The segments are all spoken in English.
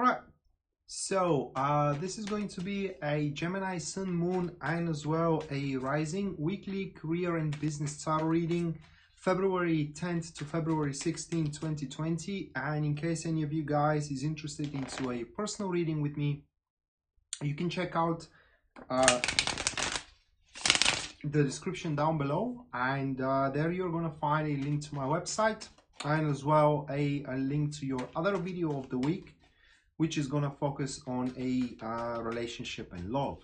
All right. So uh, this is going to be a Gemini Sun, Moon, and as well a Rising weekly career and business tarot reading, February 10th to February 16, 2020. And in case any of you guys is interested into a personal reading with me, you can check out uh, the description down below, and uh, there you're gonna find a link to my website and as well a, a link to your other video of the week which is going to focus on a uh, relationship and love.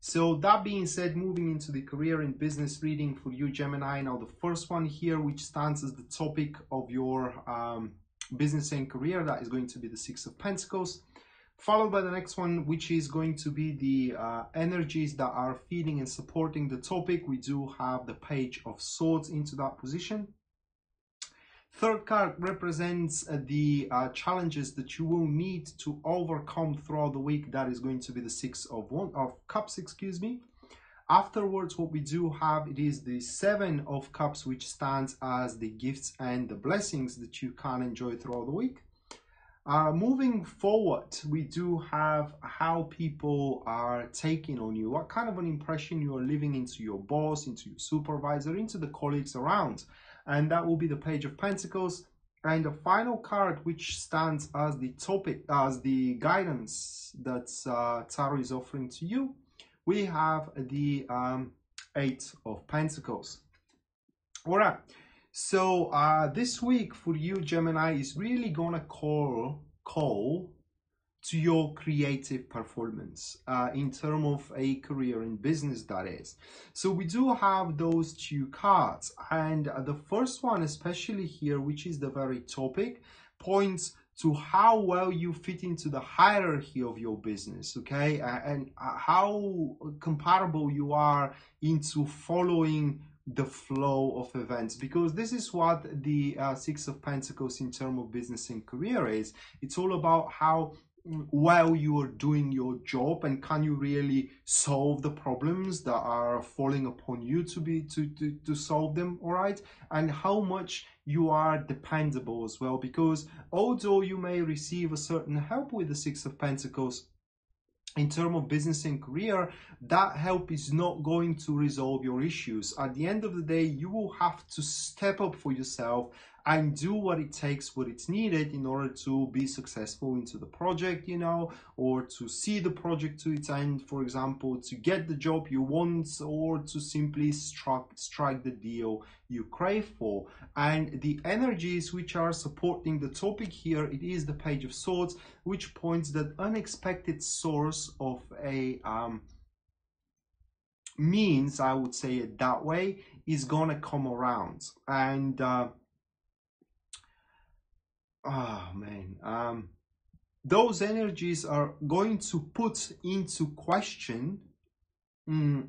So that being said, moving into the career and business reading for you, Gemini. Now, the first one here, which stands as the topic of your um, business and career, that is going to be the Six of Pentacles. Followed by the next one, which is going to be the uh, energies that are feeding and supporting the topic. We do have the Page of Swords into that position. Third card represents uh, the uh, challenges that you will need to overcome throughout the week. That is going to be the six of one of cups, excuse me. Afterwards, what we do have it is the seven of cups, which stands as the gifts and the blessings that you can enjoy throughout the week. Uh, moving forward, we do have how people are taking on you, what kind of an impression you are leaving into your boss, into your supervisor, into the colleagues around and that will be the Page of Pentacles. And the final card, which stands as the topic, as the guidance that uh, Tarot is offering to you, we have the um, Eight of Pentacles. All right. So uh, this week for you, Gemini, is really gonna call call to your creative performance uh, in terms of a career in business that is. So we do have those two cards and uh, the first one especially here which is the very topic points to how well you fit into the hierarchy of your business okay? And uh, how comparable you are into following the flow of events because this is what the uh, six of pentacles in terms of business and career is. It's all about how while you are doing your job and can you really solve the problems that are falling upon you to be to, to, to solve them all right and how much you are dependable as well because although you may receive a certain help with the six of pentacles in terms of business and career, that help is not going to resolve your issues. At the end of the day, you will have to step up for yourself and do what it takes, what it's needed in order to be successful into the project, you know, or to see the project to its end, for example, to get the job you want, or to simply strike, strike the deal you crave for. And the energies which are supporting the topic here, it is the Page of Swords, which points that unexpected source of a um, means, I would say it that way, is gonna come around. And uh, oh man um, those energies are going to put into question mm,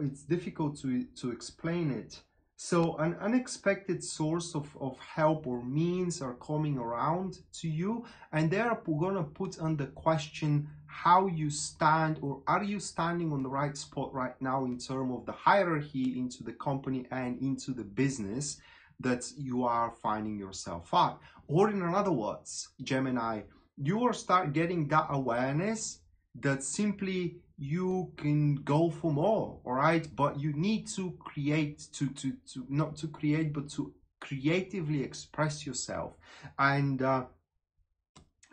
it's difficult to to explain it. So an unexpected source of, of help or means are coming around to you and they are going to put under question how you stand or are you standing on the right spot right now in terms of the hierarchy into the company and into the business that you are finding yourself at. Or in other words, Gemini, you will start getting that awareness that simply you can go for more, all right? But you need to create, to, to, to not to create, but to creatively express yourself and uh,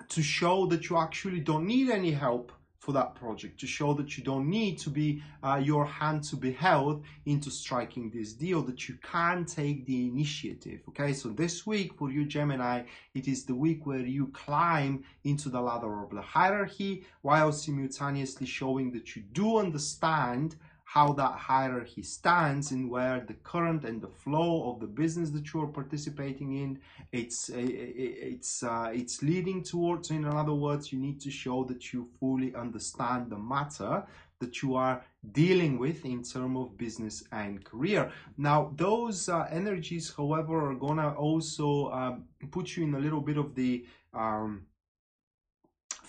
to show that you actually don't need any help for that project to show that you don't need to be uh, your hand to be held into striking this deal that you can take the initiative okay? So this week for you gemini it is the week where you climb into the ladder of the hierarchy while simultaneously showing that you do understand how that hierarchy stands and where the current and the flow of the business that you are participating in it's it's uh, it's leading towards. In other words you need to show that you fully understand the matter that you are dealing with in terms of business and career. Now those uh, energies however are gonna also um, put you in a little bit of the um,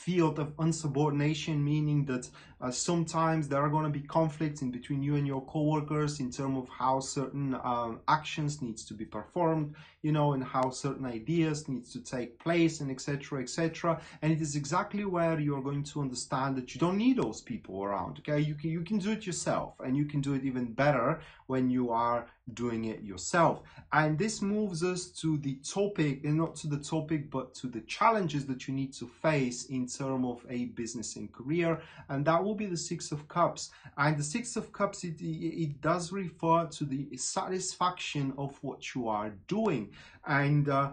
field of unsubordination, meaning that uh, sometimes there are going to be conflicts in between you and your coworkers in terms of how certain um, actions needs to be performed you know and how certain ideas needs to take place and etc etc and it is exactly where you're going to understand that you don't need those people around okay you can you can do it yourself and you can do it even better when you are doing it yourself. And this moves us to the topic, and not to the topic, but to the challenges that you need to face in terms of a business and career. And that will be the Six of Cups. And the Six of Cups, it, it does refer to the satisfaction of what you are doing. And uh,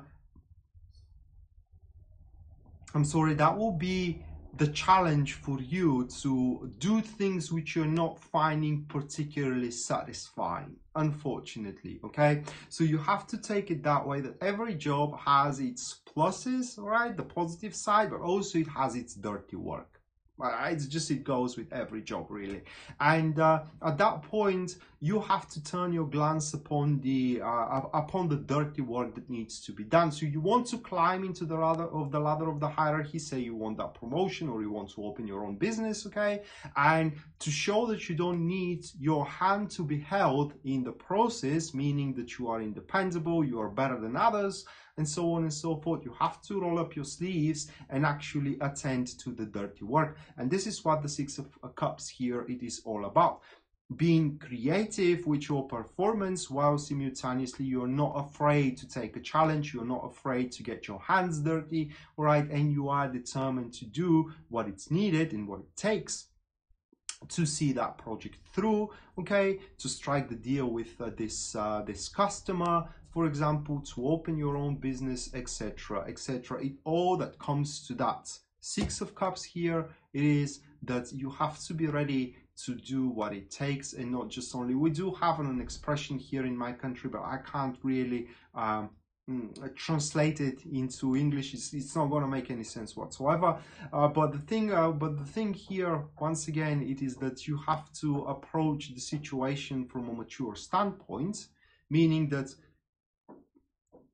I'm sorry, that will be the challenge for you to do things which you're not finding particularly satisfying unfortunately okay so you have to take it that way that every job has its pluses right the positive side but also it has its dirty work it's just it goes with every job really. And uh, at that point you have to turn your glance upon the uh, upon the dirty work that needs to be done so you want to climb into the ladder of the ladder of the hierarchy say you want that promotion or you want to open your own business okay and to show that you don't need your hand to be held in the process meaning that you are independable you are better than others and so on and so forth. You have to roll up your sleeves and actually attend to the dirty work. And this is what the Six of Cups here it is all about. Being creative with your performance while simultaneously you're not afraid to take a challenge, you're not afraid to get your hands dirty, right? And you are determined to do what it's needed and what it takes to see that project through okay to strike the deal with uh, this uh, this customer for example, to open your own business, etc., etc. It all that comes to that. Six of Cups here, it is that you have to be ready to do what it takes and not just only. We do have an expression here in my country, but I can't really um, mm, translate it into English. It's, it's not going to make any sense whatsoever. Uh, but the thing, uh, but the thing here, once again, it is that you have to approach the situation from a mature standpoint, meaning that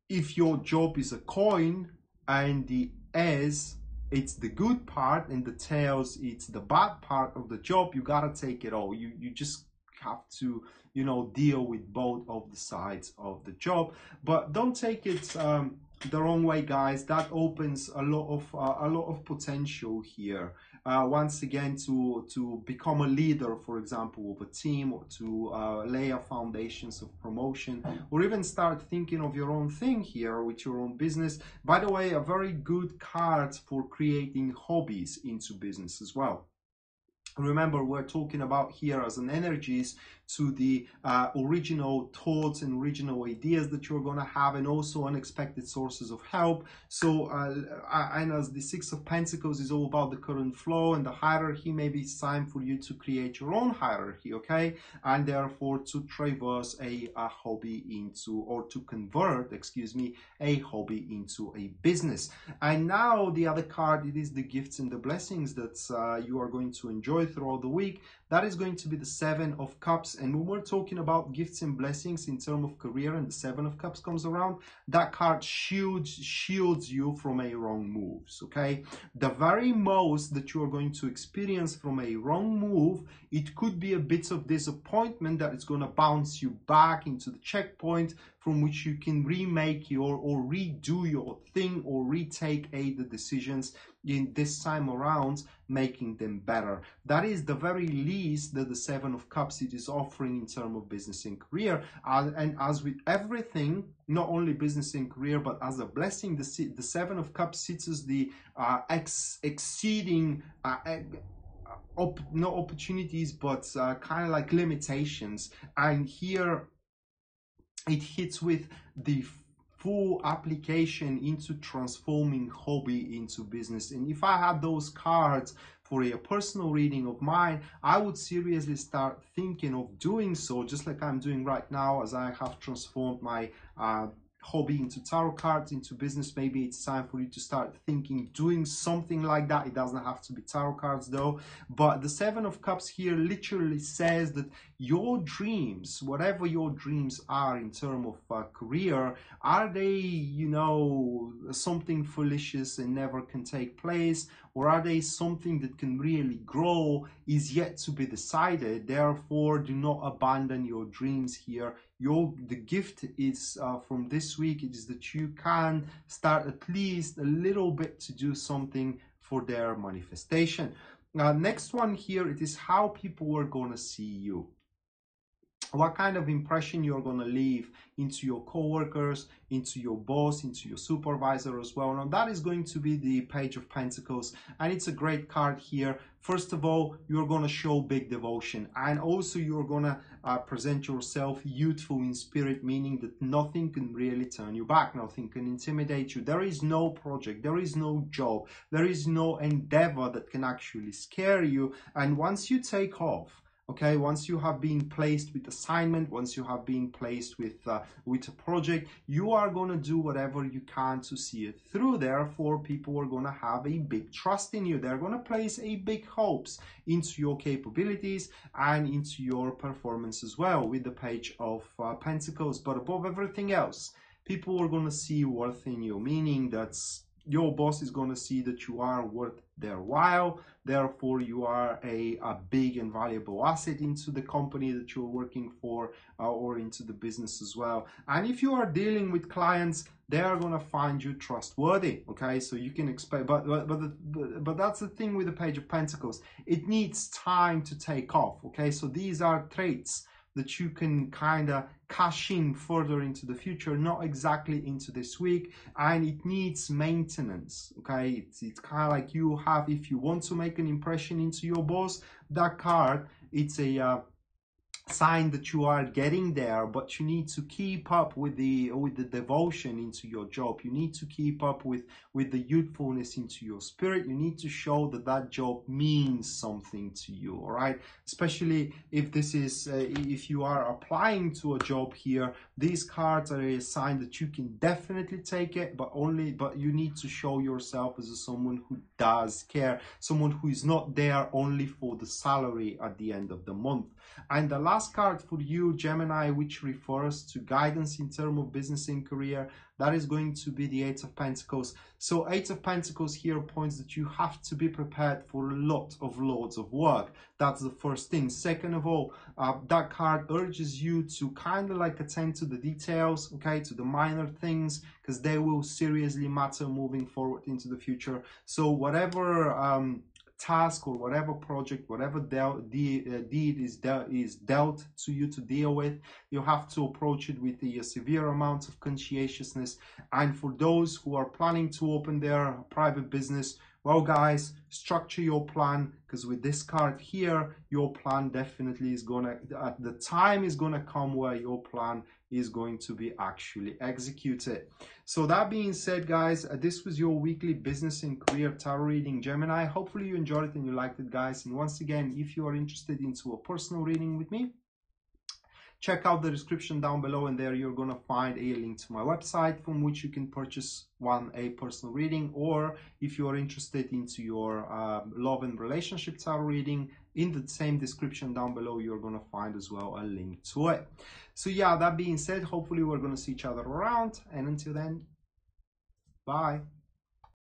if your job is a coin and the S it's the good part and the tails it's the bad part of the job. You gotta take it all. You you just have to you know deal with both of the sides of the job. But don't take it um, the wrong way guys. That opens a lot of uh, a lot of potential here uh, once again to to become a leader for example of a team or to uh, lay a foundations of promotion or even start thinking of your own thing here with your own business. By the way a very good card for creating hobbies into business as well. Remember we're talking about here as an energies to the uh, original thoughts and original ideas that you're going to have and also unexpected sources of help. So uh, and as the six of pentacles is all about the current flow and the hierarchy maybe it's time for you to create your own hierarchy okay? And therefore to traverse a, a hobby into or to convert excuse me a hobby into a business. And now the other card it is the gifts and the blessings that uh, you are going to enjoy throughout the week that is going to be the seven of cups. And when we're talking about gifts and blessings in terms of career and the seven of cups comes around that card shields shields you from a wrong moves okay? The very most that you are going to experience from a wrong move it could be a bit of disappointment that it's going to bounce you back into the checkpoint from which you can remake your or redo your thing or retake a the decisions in this time around making them better. That is the very least that the seven of cups it is offering in terms of business and career uh, and as with everything not only business and career but as a blessing the, the seven of cups sits as the uh, ex exceeding uh, op- no opportunities but uh, kind of like limitations. And here it hits with the full application into transforming hobby into business. And if I had those cards for a personal reading of mine, I would seriously start thinking of doing so, just like I'm doing right now as I have transformed my uh, hobby into tarot cards into business maybe it's time for you to start thinking doing something like that. It doesn't have to be tarot cards though. But the seven of cups here literally says that your dreams whatever your dreams are in terms of uh, career are they you know something fallacious and never can take place? Or are they something that can really grow is yet to be decided? Therefore do not abandon your dreams here your the gift is uh, from this week it is that you can start at least a little bit to do something for their manifestation. Uh, next one here it is how people are going to see you what kind of impression you're going to leave into your coworkers, into your boss, into your supervisor as well. Now that is going to be the Page of Pentacles and it's a great card here. First of all, you're going to show big devotion and also you're going to uh, present yourself youthful in spirit, meaning that nothing can really turn you back, nothing can intimidate you. There is no project, there is no job, there is no endeavor that can actually scare you. And once you take off, okay? Once you have been placed with assignment once you have been placed with uh, with a project you are going to do whatever you can to see it through. Therefore people are going to have a big trust in you. They're going to place a big hopes into your capabilities and into your performance as well with the page of uh, pentacles. But above everything else people are going to see worth in you meaning that's your boss is going to see that you are worth their while therefore you are a, a big and valuable asset into the company that you're working for uh, or into the business as well. And if you are dealing with clients they are going to find you trustworthy okay? So you can expect but but but, the, but that's the thing with the page of pentacles. It needs time to take off okay? So these are traits that you can kind of cash in further into the future, not exactly into this week. And it needs maintenance. Okay. It's, it's kind of like you have, if you want to make an impression into your boss, that card, it's a, uh, sign that you are getting there but you need to keep up with the with the devotion into your job. You need to keep up with with the youthfulness into your spirit. You need to show that that job means something to you all right? Especially if this is uh, if you are applying to a job here these cards are a sign that you can definitely take it but only but you need to show yourself as a, someone who does care someone who is not there only for the salary at the end of the month and the last card for you, Gemini, which refers to guidance in terms of business and career, that is going to be the Eight of Pentacles. So Eight of Pentacles here points that you have to be prepared for a lot of loads of work. That's the first thing. Second of all, uh, that card urges you to kind of like attend to the details, okay, to the minor things, because they will seriously matter moving forward into the future. So whatever um, task or whatever project, whatever del- de- uh, deed is, de- is dealt to you to deal with, you have to approach it with a, severe amount of conscientiousness. And for those who are planning to open their private business, well guys structure your plan because with this card here your plan definitely is gonna at the time is gonna come where your plan is going to be actually executed. So that being said guys uh, this was your weekly business and career tarot reading gemini. Hopefully you enjoyed it and you liked it guys. And once again if you are interested into a personal reading with me check out the description down below and there you're going to find a link to my website from which you can purchase one a personal reading. Or if you are interested into your um, love and relationship tarot reading in the same description down below you're to find as well a link to it. So yeah that being said hopefully we're to see each other around and until then bye